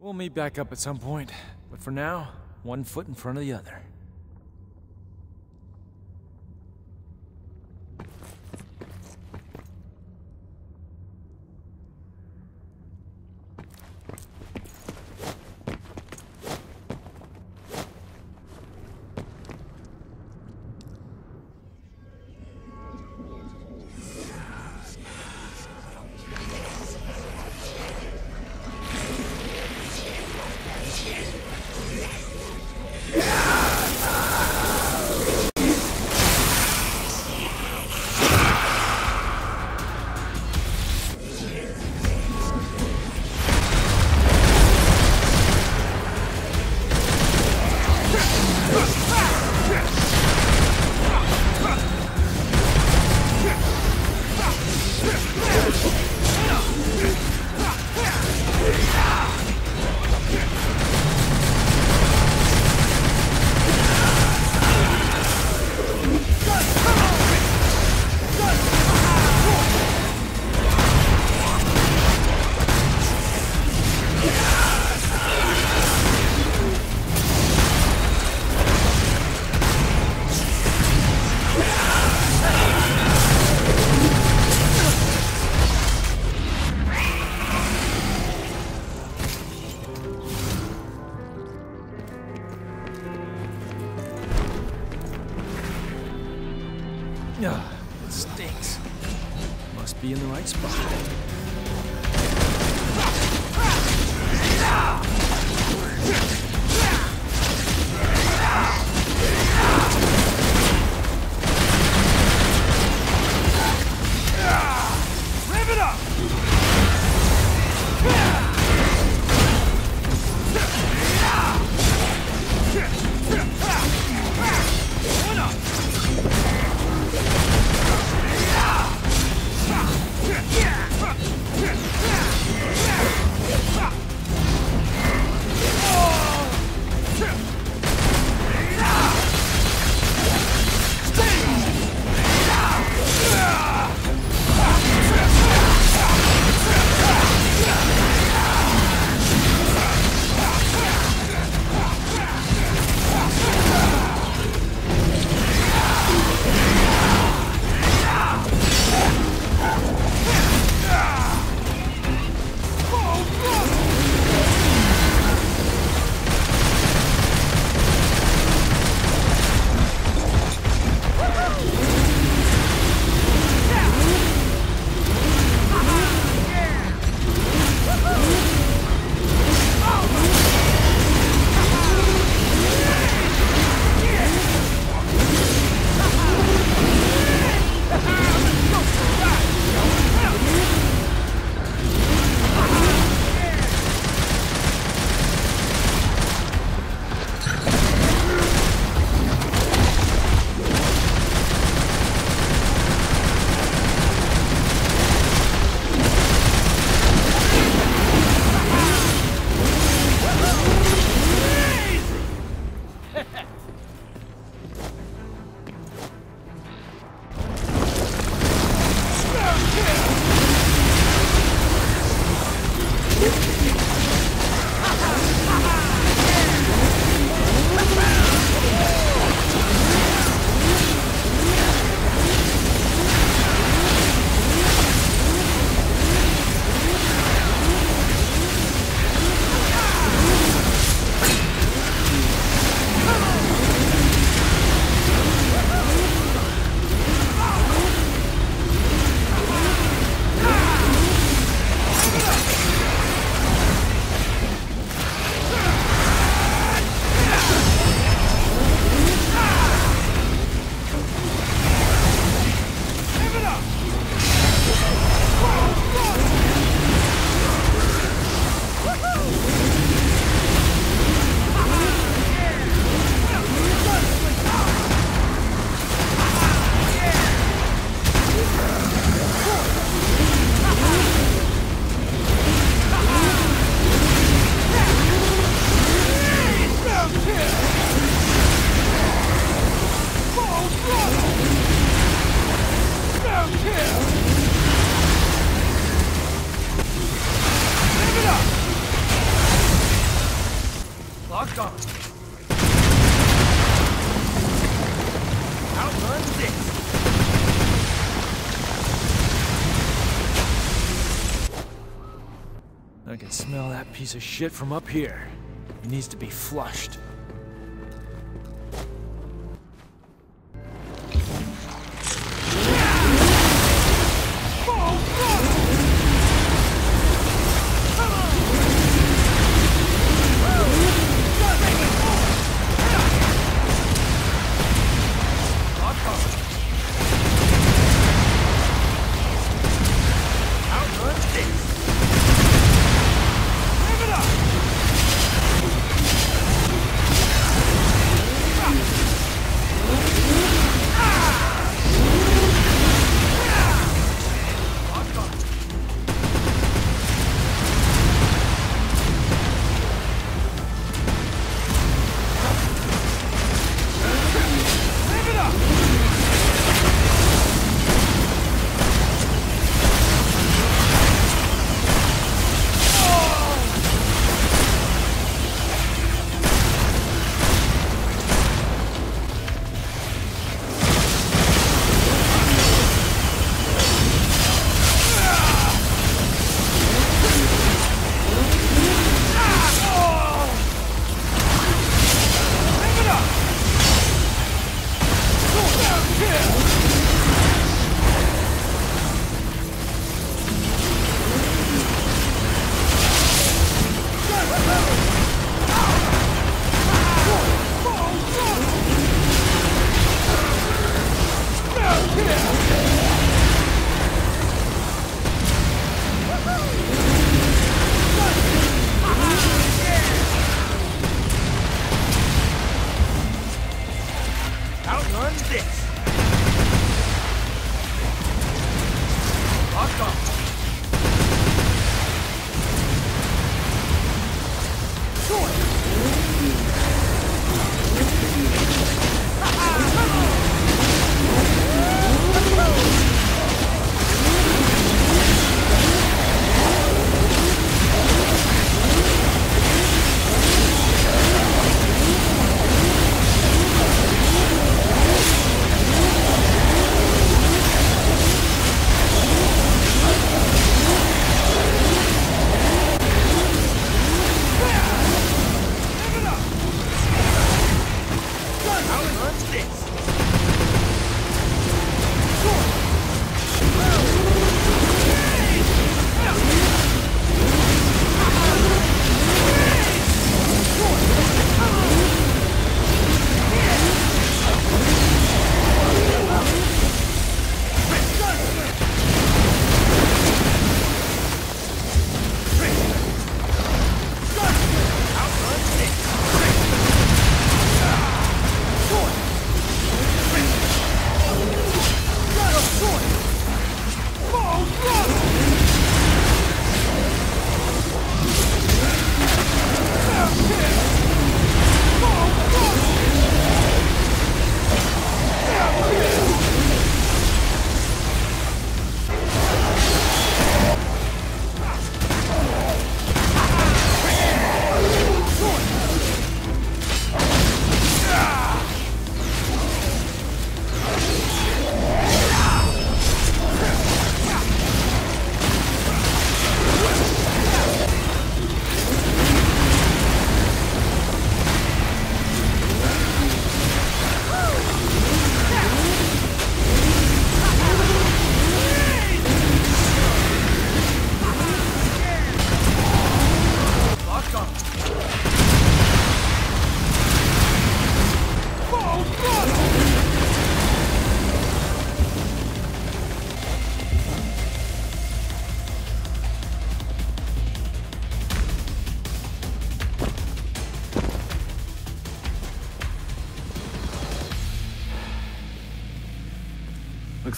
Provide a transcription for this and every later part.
We'll meet back up at some point, but for now, one foot in front of the other. Ugh, it stinks. Must be in the right spot. I can smell that piece of shit from up here. It needs to be flushed. Outrun this!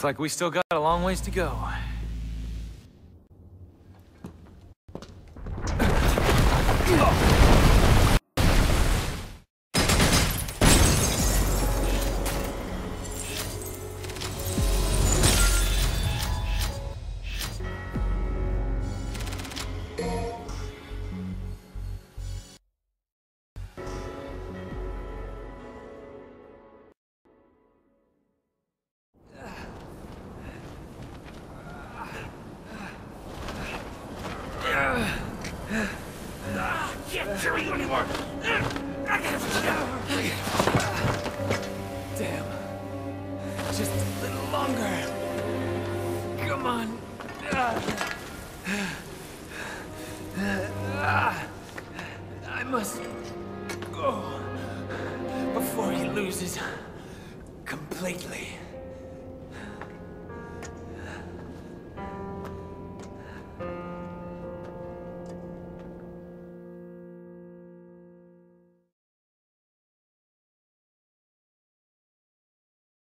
Looks like we still got a long ways to go. More. Damn. Just a little longer. Come on. I must go before he loses completely.